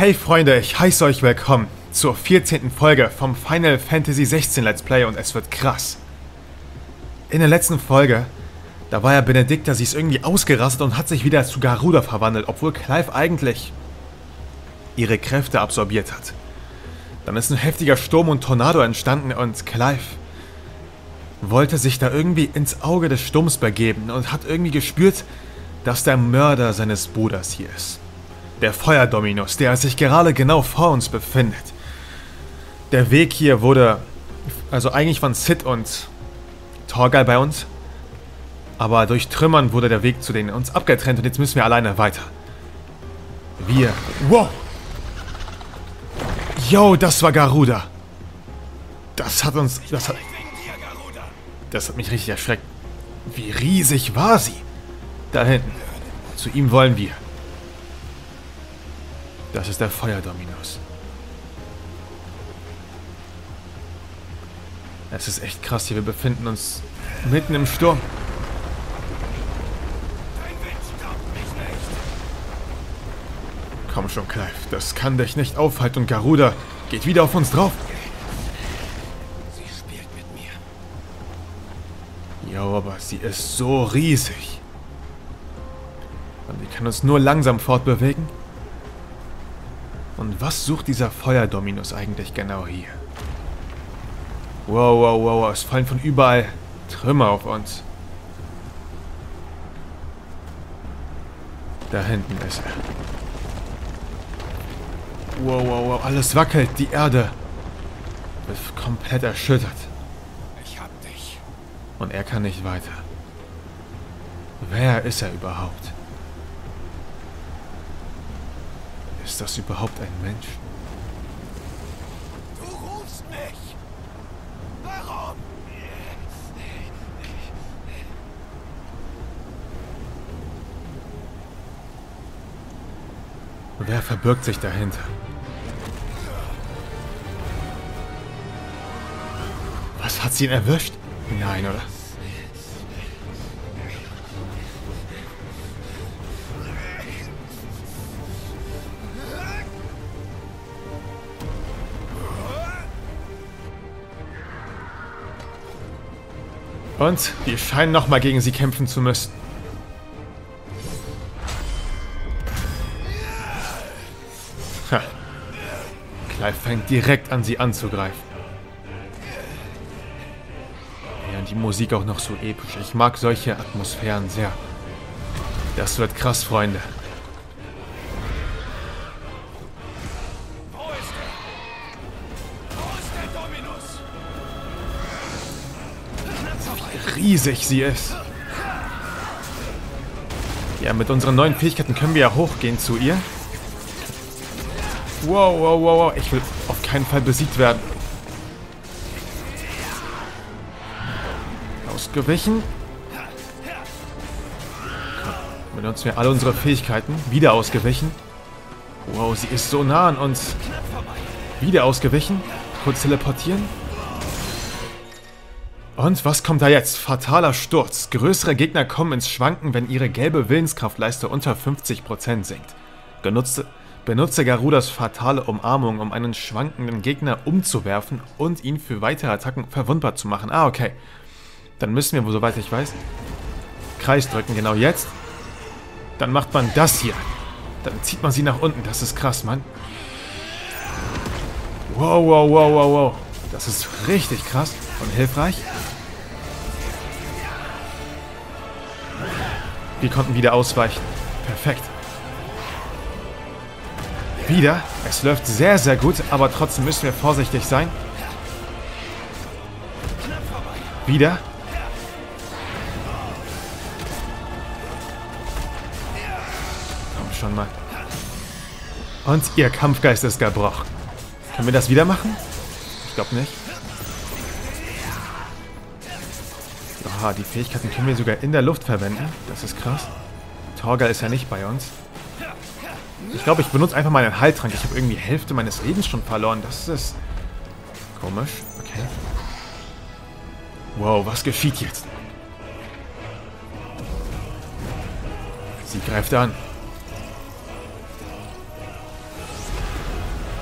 Hey Freunde, ich heiße euch willkommen zur 14. Folge vom Final Fantasy 16 Let's Play und es wird krass. In der letzten Folge, da war ja Benedikta, sie ist irgendwie ausgerastet und hat sich wieder zu Garuda verwandelt, obwohl Clive eigentlich ihre Kräfte absorbiert hat. Dann ist ein heftiger Sturm und Tornado entstanden und Clive wollte sich da irgendwie ins Auge des Sturms begeben und hat irgendwie gespürt, dass der Mörder seines Bruders hier ist. Der Feuerdominus, der sich gerade genau vor uns befindet. Der Weg hier wurde, also eigentlich waren Sid und Torgal bei uns, aber durch Trümmern wurde der Weg zu denen uns abgetrennt und jetzt müssen wir alleine weiter. Wir. Wow! Yo, das war Garuda. Das hat uns. Das hat, das hat mich richtig erschreckt. Wie riesig war sie? Da hinten. Zu ihm wollen wir. Das ist der Feuerdominus. Es ist echt krass hier. Wir befinden uns mitten im Sturm. Komm schon, Clive. Das kann dich nicht aufhalten und Garuda geht wieder auf uns drauf. Sie spielt mit mir. Ja, aber sie ist so riesig. Und wir können uns nur langsam fortbewegen. Und was sucht dieser Feuerdominus eigentlich genau hier? Wow, wow, wow, es fallen von überall Trümmer auf uns. Da hinten ist er. Wow, wow, wow, alles wackelt, die Erde wird komplett erschüttert. Ich hab dich. Und er kann nicht weiter. Wer ist er überhaupt? Ist das überhaupt ein Mensch? Du rufst mich. Warum? Wer verbirgt sich dahinter? Was hat sie ihn erwischt? Nein, oder? Und wir scheinen nochmal gegen sie kämpfen zu müssen. Ha. Clive fängt direkt an, sie anzugreifen. Ja, und die Musik auch noch so episch. Ich mag solche Atmosphären sehr. Das wird krass, Freunde. Riesig sie ist. Ja, mit unseren neuen Fähigkeiten können wir ja hochgehen zu ihr. Wow, wow, wow, wow. Ich will auf keinen Fall besiegt werden. Ausgewichen. Komm, benutzen wir alle unsere Fähigkeiten. Wieder ausgewichen. Wow, sie ist so nah an uns. Wieder ausgewichen. Kurz teleportieren. Und was kommt da jetzt? Fataler Sturz. Größere Gegner kommen ins Schwanken, wenn ihre gelbe Willenskraftleiste unter 50% sinkt. Genutze, benutze Garudas fatale Umarmung, um einen schwankenden Gegner umzuwerfen und ihn für weitere Attacken verwundbar zu machen. Ah, okay. Dann müssen wir, soweit ich weiß, Kreis drücken. Genau jetzt. Dann macht man das hier. Dann zieht man sie nach unten. Das ist krass, Mann. Wow, wow, wow, wow, wow. Das ist richtig krass und hilfreich. Wir konnten wieder ausweichen. Perfekt. Wieder. Es läuft sehr, sehr gut, aber trotzdem müssen wir vorsichtig sein. Wieder. Komm schon mal. Und ihr Kampfgeist ist gebrochen. Können wir das wieder machen? Ich glaube nicht. Aha, die Fähigkeiten können wir sogar in der Luft verwenden. Das ist krass. Torgal ist ja nicht bei uns. Ich glaube, ich benutze einfach meinen Heiltrank. Ich habe irgendwie Hälfte meines Lebens schon verloren. Das ist komisch. Okay. Wow, was geschieht jetzt? Sie greift an.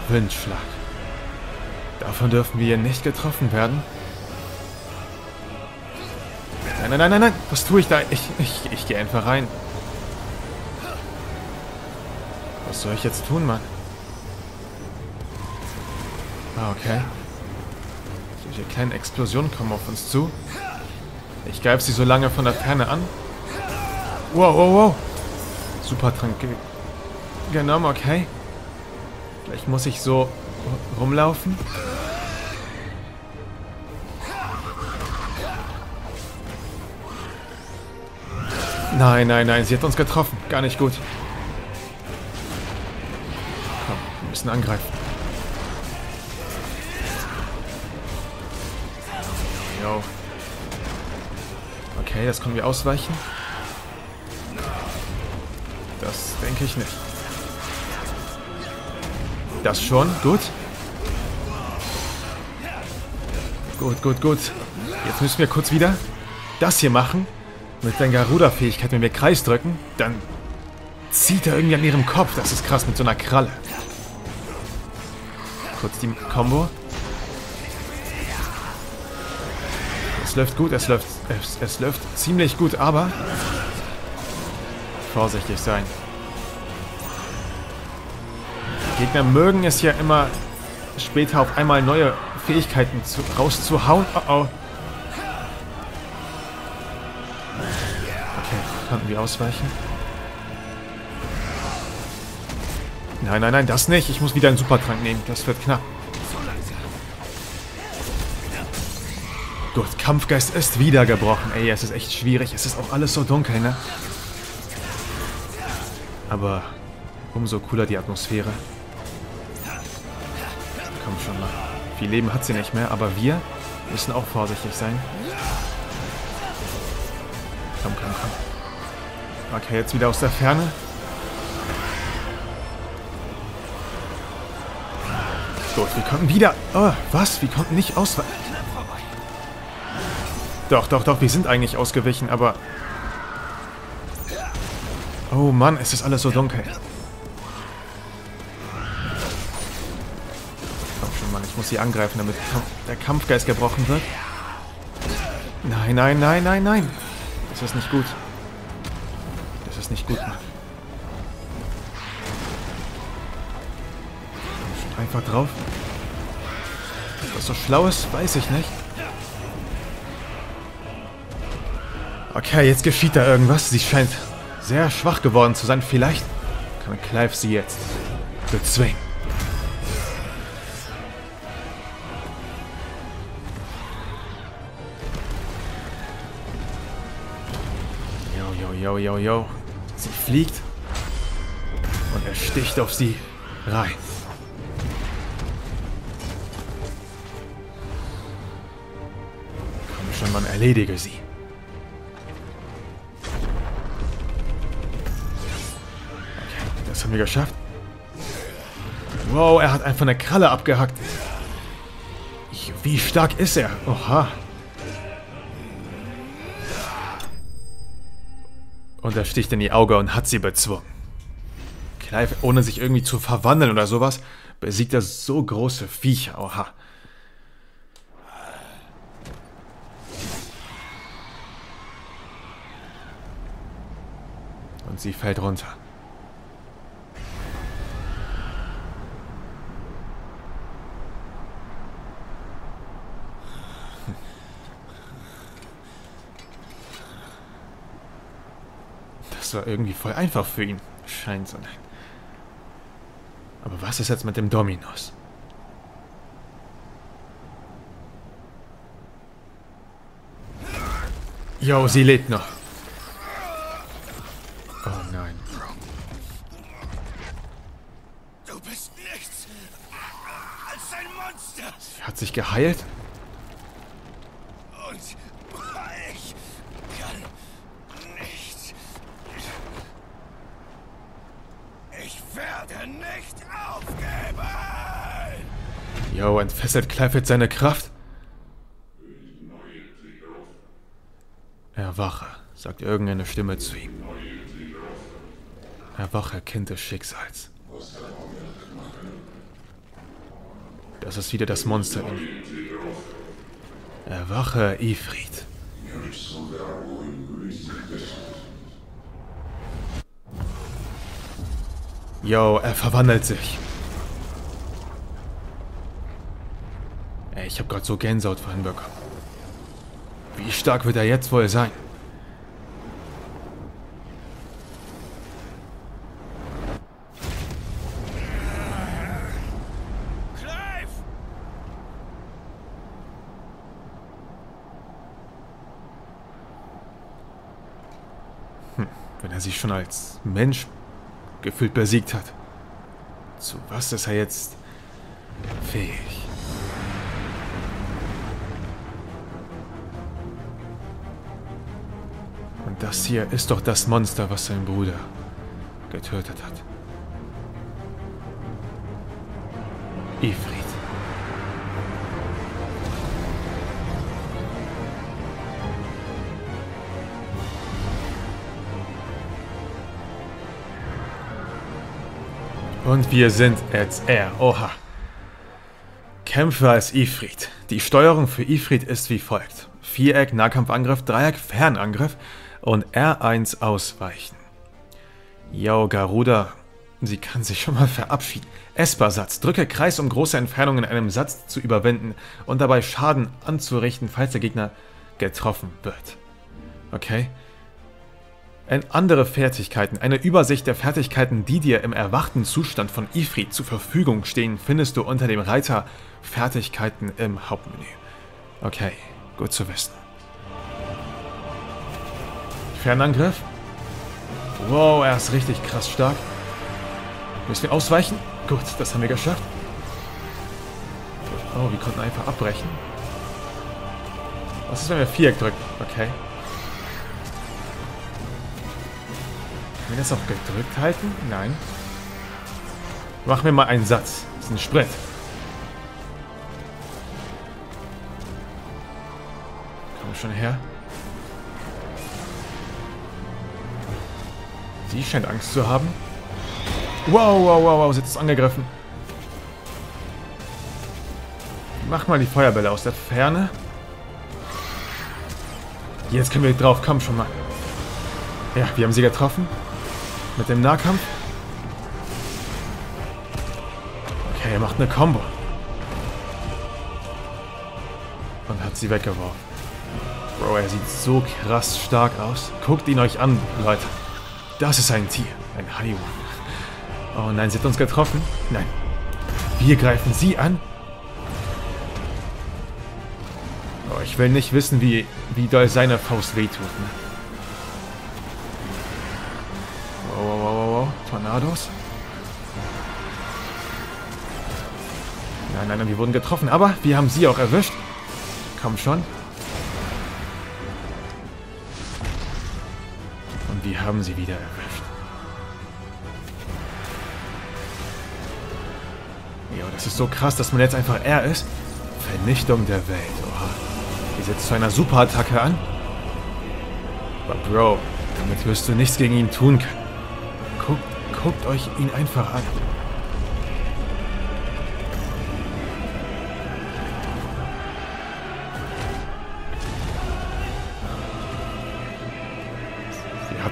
Windschlag. Davon dürfen wir hier nicht getroffen werden. Nein, nein, nein, nein, nein. Was tue ich da? Ich, ich, ich gehe einfach rein. Was soll ich jetzt tun, Mann? Ah, okay. Solche kleinen Explosionen kommen auf uns zu. Ich greife sie so lange von der Ferne an. Wow, wow, wow. Supertrank ge genommen, okay. Vielleicht muss ich so rumlaufen. Nein, nein, nein, sie hat uns getroffen. Gar nicht gut. Komm, wir müssen angreifen. Jo. Okay, das können wir ausweichen. Das denke ich nicht. Das schon, gut. Gut, gut, gut. Jetzt müssen wir kurz wieder das hier machen. Mit der Garuda-Fähigkeit, wenn wir Kreis drücken, dann zieht er irgendwie an ihrem Kopf. Das ist krass, mit so einer Kralle. Kurz die Combo. Es läuft gut, es läuft, es, es läuft ziemlich gut, aber vorsichtig sein. Die Gegner mögen es ja immer später auf einmal neue Fähigkeiten zu, rauszuhauen. Oh oh. Ausweichen? Nein, nein, nein, das nicht. Ich muss wieder einen Supertrank nehmen. Das wird knapp. Gut, Kampfgeist ist wieder gebrochen. Ey, es ist echt schwierig. Es ist auch alles so dunkel, ne? Aber umso cooler die Atmosphäre. Komm schon mal. Viel Leben hat sie nicht mehr, aber wir müssen auch vorsichtig sein. Komm, komm, komm. Okay, jetzt wieder aus der Ferne. Gut, wir konnten wieder... Oh, was? Wir konnten nicht ausweichen. Doch, doch, doch, wir sind eigentlich ausgewichen, aber... Oh Mann, es ist alles so dunkel. Komm schon, Mann, ich muss sie angreifen, damit der Kampfgeist gebrochen wird. Nein, nein, nein, nein, nein. Das ist nicht gut das nicht gut. Einfach drauf. Was so schlau ist, weiß ich nicht. Okay, jetzt geschieht da irgendwas. Sie scheint sehr schwach geworden zu sein. Vielleicht kann Clive sie jetzt bezwingen. Yo, yo, yo, yo, yo. Fliegt und er sticht auf sie rein. Komm schon, man erledige sie. Okay, das haben wir geschafft. Wow, er hat einfach eine Kralle abgehackt. Wie stark ist er? Oha. Und er sticht in die Auge und hat sie bezwungen. Clive, ohne sich irgendwie zu verwandeln oder sowas, besiegt er so große Viecher. Oha. Und sie fällt runter. Das war irgendwie voll einfach für ihn. Scheint so. Nein. Aber was ist jetzt mit dem Dominus? Jo, sie lebt noch. Oh nein. Du bist nichts als ein Monster. Sie hat sich geheilt? Yo, entfesselt jetzt seine Kraft? Erwache, sagt irgendeine Stimme zu ihm. Erwache, Kind des Schicksals. Das ist wieder das Monster in. Erwache, Ifrit. Yo, er verwandelt sich. Ich habe gerade so Gänsehaut vorhin bekommen. Wie stark wird er jetzt wohl sein? Clive! Wenn er sich schon als Mensch gefühlt besiegt hat. Zu was ist er jetzt fähig? Das hier ist doch das Monster, was sein Bruder getötet hat. Ifrit. Und wir sind jetzt er. Oha. Kämpfe als Ifrit. Die Steuerung für Ifrit ist wie folgt. Viereck Nahkampfangriff, Dreieck Fernangriff und R1 ausweichen. Yo, Garuda. Sie kann sich schon mal verabschieden. Esper-Satz. Drücke Kreis, um große Entfernungen in einem Satz zu überwinden und dabei Schaden anzurichten, falls der Gegner getroffen wird. Okay. Andere Fertigkeiten. Eine Übersicht der Fertigkeiten, die dir im erwachten Zustand von Ifrit zur Verfügung stehen, findest du unter dem Reiter Fertigkeiten im Hauptmenü. Okay, gut zu wissen. Fernangriff. Wow, er ist richtig krass stark. Müssen wir ausweichen? Gut, das haben wir geschafft. Oh, wir konnten einfach abbrechen. Was ist, wenn wir Viereck drücken? Okay. Können wir das auch gedrückt halten? Nein. Machen wir mal einen Satz. Das ist ein Sprint. Komm schon her. Sie scheint Angst zu haben. Wow, wow, wow, wow, sie es angegriffen. Mach mal die Feuerbälle aus der Ferne. Jetzt können wir drauf, komm schon mal. Ja, wir haben sie getroffen. Mit dem Nahkampf. Okay, er macht eine Combo. Und hat sie weggeworfen. Bro, er sieht so krass stark aus. Guckt ihn euch an, Leute. Das ist ein Tier. Ein Haiwan. Oh nein, sie hat uns getroffen. Nein. Wir greifen sie an. Oh, ich will nicht wissen, wie, wie doll seine Faust wehtut. Ne? Wow, wow, wow, wow. Tornados. Nein, nein, nein, wir wurden getroffen. Aber wir haben sie auch erwischt. Komm schon. Haben sie wieder erwischt. Ja, das ist so krass, dass man jetzt einfach er ist. Vernichtung der Welt. Oha. Die setzt zu einer Superattacke an. Aber Bro, damit wirst du nichts gegen ihn tun können. Guckt, guckt euch ihn einfach an.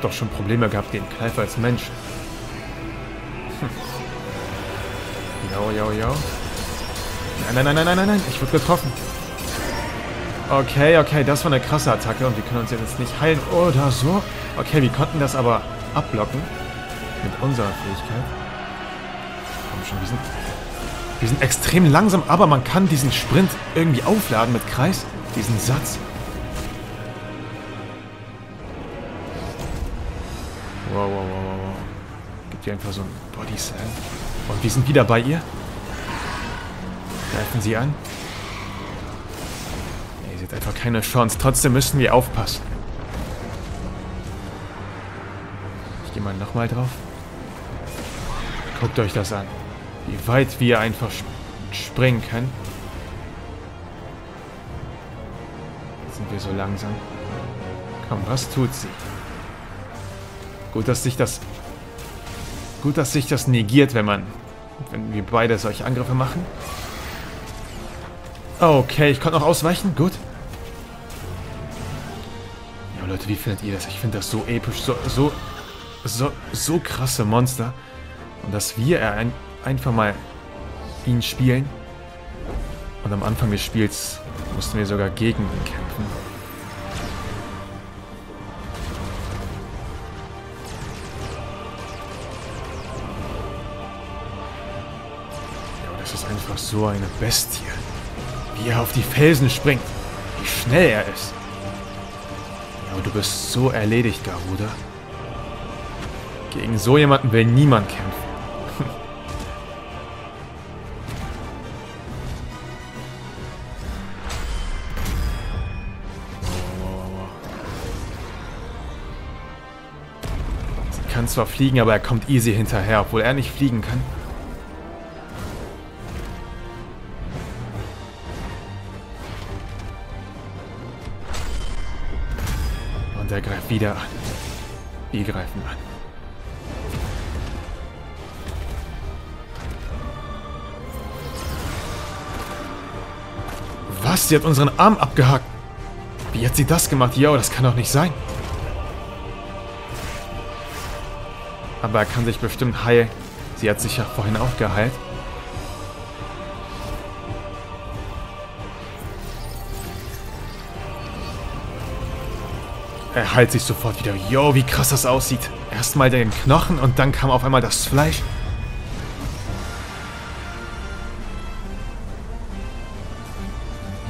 Doch schon Probleme gehabt gegen Clive als Mensch. Hm. Yo, yo. Nein, nein, nein, nein, nein, nein, nein. Ich wurde getroffen. Okay, okay, das war eine krasse Attacke und wir können uns jetzt nicht heilen oder so. Okay, wir konnten das aber abblocken. Mit unserer Fähigkeit. Komm schon, wir sind, wir sind extrem langsam, aber man kann diesen Sprint irgendwie aufladen mit Kreis. Diesen Satz. Wow, wow, wow, wow, wow. Gibt ihr einfach so ein Body Slam. Und wir sind wieder bei ihr. Greifen sie an. Nee, sie hat einfach keine Chance. Trotzdem müssen wir aufpassen. Ich gehe mal nochmal drauf. Guckt euch das an. Wie weit wir einfach sp springen können. Jetzt sind wir so langsam. Komm, was tut sie? Gut, dass sich das... Gut, dass sich das negiert, wenn man... Wenn wir beide solche Angriffe machen. Okay, ich konnte noch ausweichen. Gut. Ja, Leute, wie findet ihr das? Ich finde das so episch, so, so, so, so krasse Monster. Und dass wir ein, einfach mal ihn spielen. Und am Anfang des Spiels mussten wir sogar gegen ihn kämpfen. Ist einfach so eine Bestie. Wie er auf die Felsen springt. Wie schnell er ist. Ja, du bist so erledigt, Garuda. Gegen so jemanden will niemand kämpfen. kann zwar fliegen, aber er kommt easy hinterher, obwohl er nicht fliegen kann. Wieder an. Wir greifen an. Was? Sie hat unseren Arm abgehakt. Wie hat sie das gemacht? Yo, das kann doch nicht sein. Aber er kann sich bestimmt heilen. Sie hat sich ja vorhin auch geheilt. Er heilt sich sofort wieder. Yo, wie krass das aussieht. Erstmal den Knochen und dann kam auf einmal das Fleisch.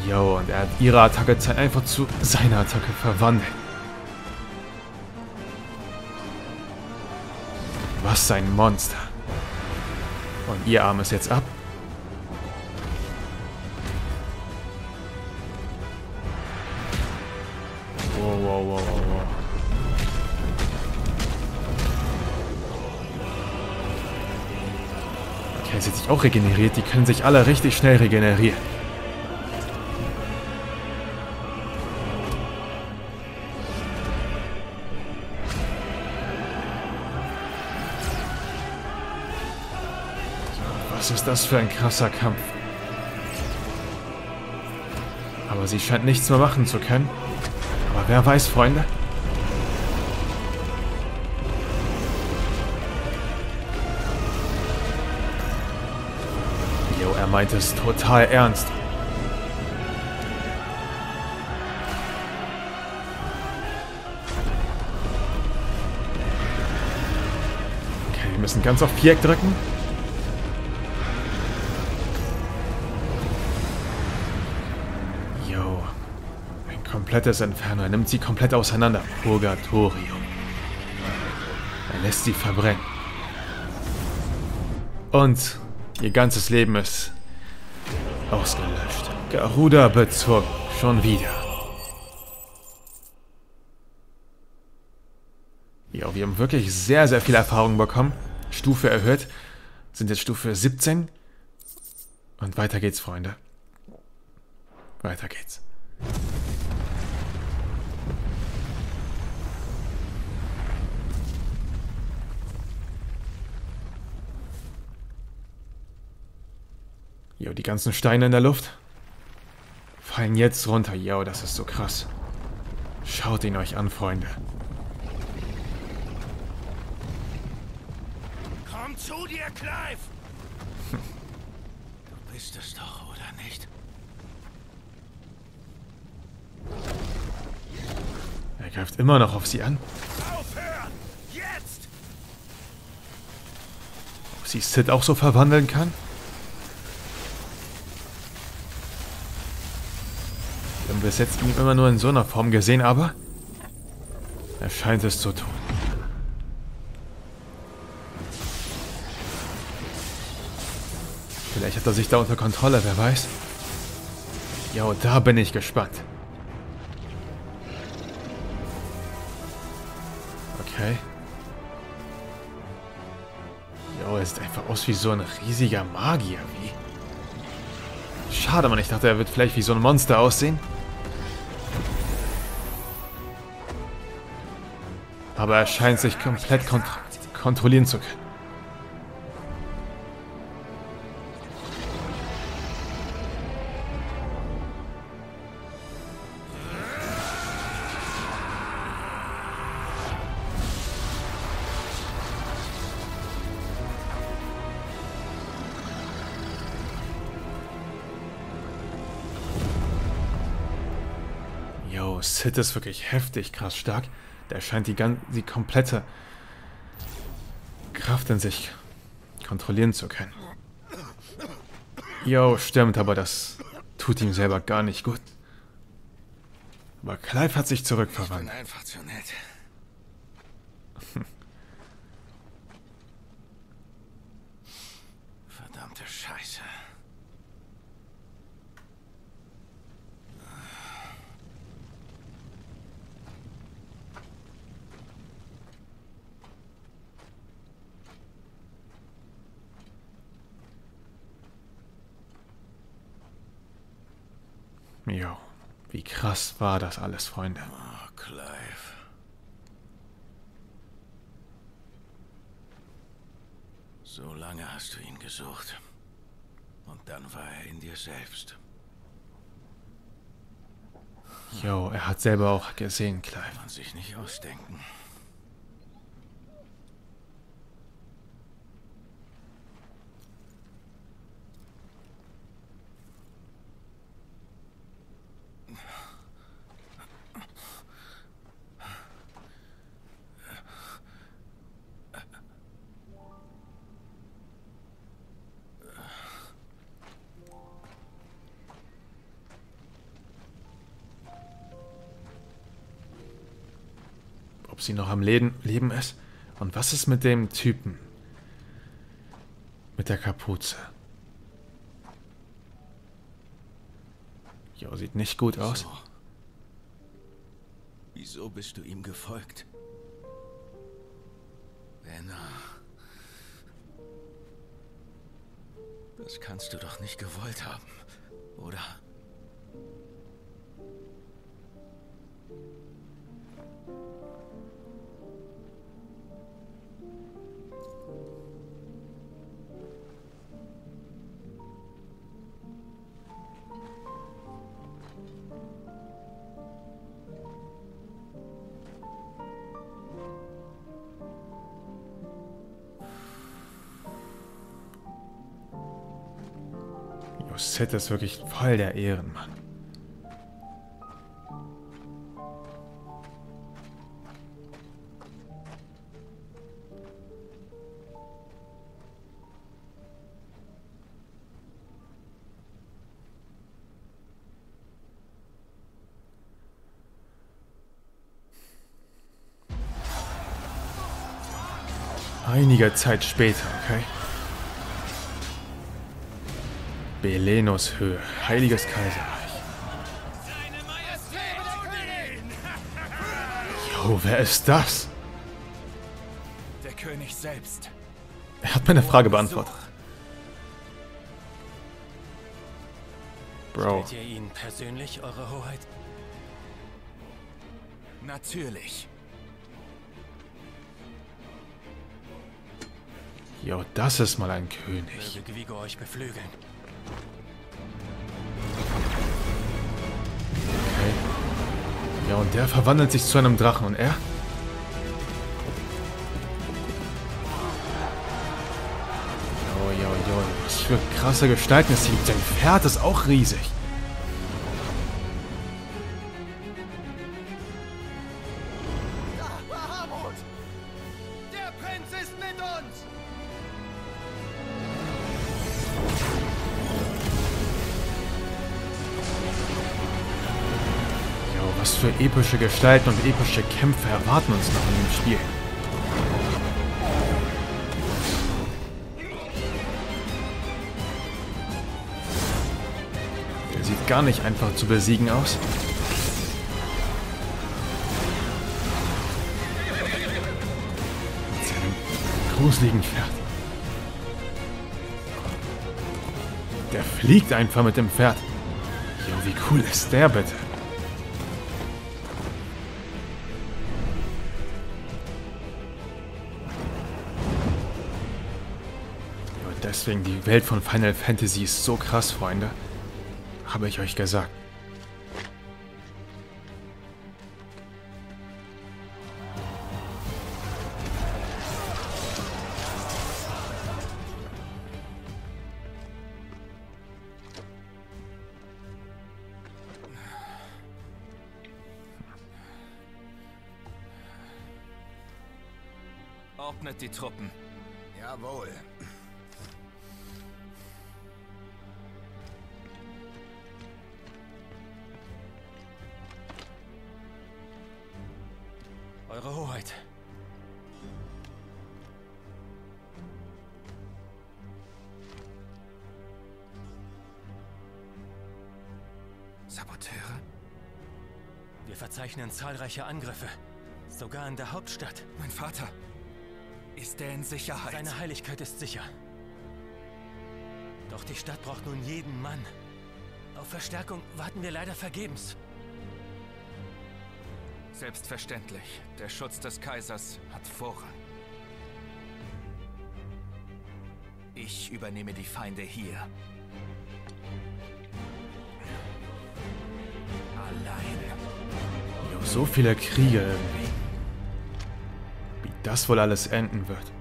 Yo, und er hat ihre Attacke einfach zu seiner Attacke verwandelt. Was ein Monster. Und ihr Arm ist jetzt ab. Sich auch regeneriert. Die können sich alle richtig schnell regenerieren. Was ist das für ein krasser Kampf? Aber sie scheint nichts mehr machen zu können. Aber wer weiß, Freunde? Meint es total ernst. Okay, wir müssen ganz auf Viereck drücken. komplettes Inferno. Er nimmt sie komplett auseinander. Purgatorium. Er lässt sie verbrennen. Und ihr ganzes Leben ist ausgelöscht. Garuda bezwungen. Schon wieder. Ja, wir haben wirklich sehr, sehr viel Erfahrung bekommen. Stufe erhöht. Sind jetzt Stufe 17. Und weiter geht's, Freunde. Weiter geht's. Jo, die ganzen Steine in der Luft fallen jetzt runter. Jo, das ist so krass. Schaut ihn euch an, Freunde. Komm zu dir, Clive! du bist es doch, oder nicht? Er greift immer noch auf sie an. Aufhören! Jetzt! Ob sie Sid auch so verwandeln kann? Haben bis jetzt ihn immer nur in so einer Form gesehen, aber er scheint es zu tun. Vielleicht hat er sich da unter Kontrolle, wer weiß. Ja, da bin ich gespannt. Okay. Jo, er sieht einfach aus wie so ein riesiger Magier, wie? Schade, man. Ich dachte, er wird vielleicht wie so ein Monster aussehen. Aber er scheint sich komplett kont kontrollieren zu können. Yo, Sid ist wirklich heftig krass stark. Der scheint die, ganze, die komplette Kraft in sich kontrollieren zu können. Yo, stimmt, aber das tut ihm selber gar nicht gut. Aber Clive hat sich zurückverwandelt. einfach zu nett. Jo, wie krass war das alles, Freunde. Oh, Clive. So lange hast du ihn gesucht. Und dann war er in dir selbst. Jo, er hat selber auch gesehen, Clive. Kann man sich nicht ausdenken. Noch am Leben, Leben ist? Und was ist mit dem Typen? Mit der Kapuze. Jo, sieht nicht gut aus. So. Wieso bist du ihm gefolgt? Benna. Das kannst du doch nicht gewollt haben, oder? Ist wirklich voll der Ehrenmann. Einige Zeit später, okay? Belenos Höhe, Heiliges Kaiserreich. Seine Majestät, Odin! Jo, wer ist das? Der König selbst. Er hat meine Frage beantwortet. Bro, Stellt ihr ihn persönlich, Eure Hoheit? Natürlich. jo, das ist mal ein König. Möge Gwigo euch beflügeln. Okay. Ja, und der verwandelt sich zu einem Drachen. Und er? Jo, jo, jo. Was für krasse Gestalten es gibt. Sein Pferd ist auch riesig. Der Prinz ist mit uns! Was für epische Gestalten und epische Kämpfe erwarten uns noch in dem Spiel. Der sieht gar nicht einfach zu besiegen aus. Mit seinem gruseligen Pferd. Der fliegt einfach mit dem Pferd. Jo, wie cool ist der bitte? deswegen die Welt von Final Fantasy ist so krass, Freunde. Habe ich euch gesagt. Ordnet die Truppen. Jawohl. Verzeichnen zahlreiche Angriffe. Sogar in der Hauptstadt. Mein Vater. Ist er in Sicherheit? Seine Heiligkeit ist sicher. Doch die Stadt braucht nun jeden Mann. Auf Verstärkung warten wir leider vergebens. Selbstverständlich. Der Schutz des Kaisers hat Vorrang. Ich übernehme die Feinde hier. So viele Kriege irgendwie. Wie das wohl alles enden wird.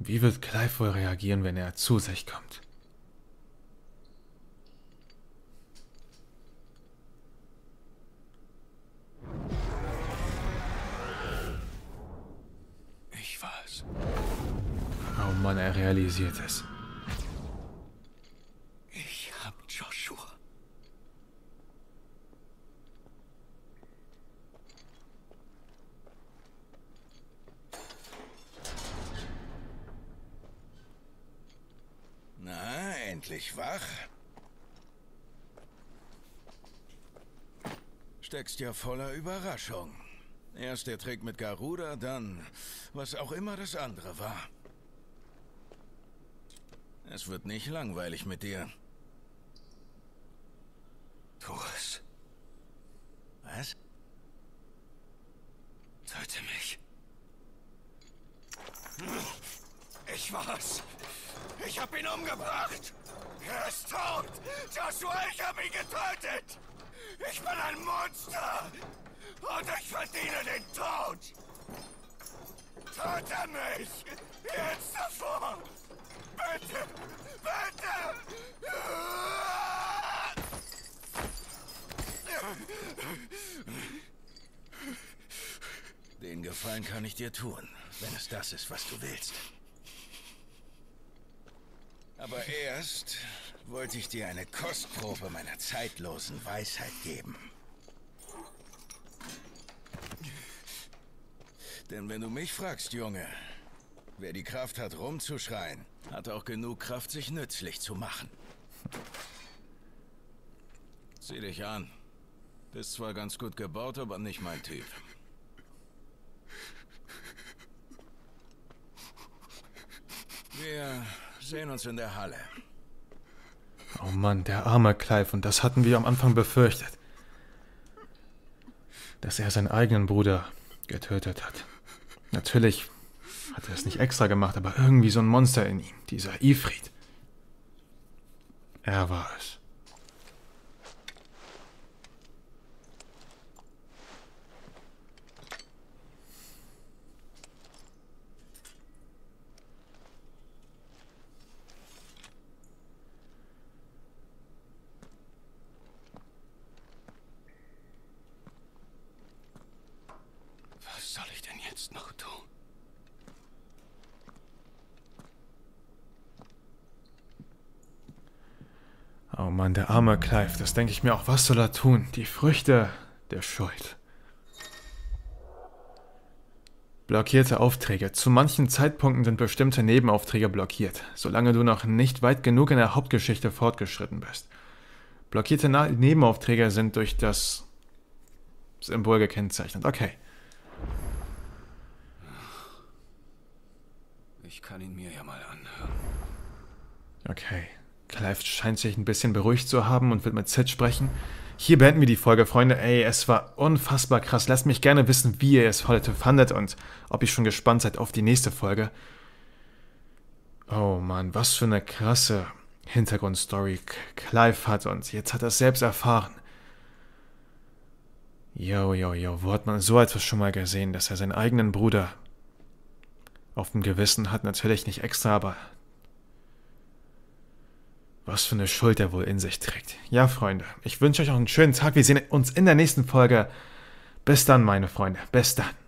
Wie wird Clive wohl reagieren, wenn er zu sich kommt? Realisiert es. Ich hab Joshua. Na, endlich wach. Steckst ja voller Überraschung. Erst der Trick mit Garuda, dann was auch immer das andere war. Es wird nicht langweilig mit dir. Tu es. Was? Töte mich. Ich war's. Ich hab ihn umgebracht. Er ist tot. Joshua, ich hab ihn getötet. Ich bin ein Monster. Und ich verdiene den Tod. Töte mich. Jetzt sofort. Bitte! Bitte! Den Gefallen kann ich dir tun, wenn es das ist, was du willst. Aber erst wollte ich dir eine Kostprobe meiner zeitlosen Weisheit geben. Denn wenn du mich fragst, Junge, wer die Kraft hat, rumzuschreien, hat auch genug Kraft, sich nützlich zu machen. Sieh dich an. Bist zwar ganz gut gebaut, aber nicht mein Typ. Wir sehen uns in der Halle. Oh Mann, der arme Clive, und das hatten wir am Anfang befürchtet. Dass er seinen eigenen Bruder getötet hat. Natürlich hat er es nicht extra gemacht, aber irgendwie so ein Monster in ihm, dieser Ifrit. Er war es. Was soll ich denn jetzt noch tun? Oh Mann, der arme Clive, das denke ich mir auch. Was soll er tun? Die Früchte der Schuld. Blockierte Aufträge. Zu manchen Zeitpunkten sind bestimmte Nebenaufträge blockiert, solange du noch nicht weit genug in der Hauptgeschichte fortgeschritten bist. Blockierte Na Nebenaufträge sind durch das Symbol gekennzeichnet. Okay. Ich kann ihn mir ja mal anhören. Okay. Clive scheint sich ein bisschen beruhigt zu haben und wird mit Sid sprechen. Hier beenden wir die Folge, Freunde. Ey, es war unfassbar krass. Lasst mich gerne wissen, wie ihr es heute fandet und ob ihr schon gespannt seid auf die nächste Folge. Oh Mann, was für eine krasse Hintergrundstory Clive hat und jetzt hat er es selbst erfahren. Jo, jo, jo, wo hat man so etwas schon mal gesehen, dass er seinen eigenen Bruder auf dem Gewissen hat? Natürlich nicht extra, aber Was für eine Schuld er wohl in sich trägt. Ja, Freunde, ich wünsche euch auch einen schönen Tag. Wir sehen uns in der nächsten Folge. Bis dann, meine Freunde. Bis dann.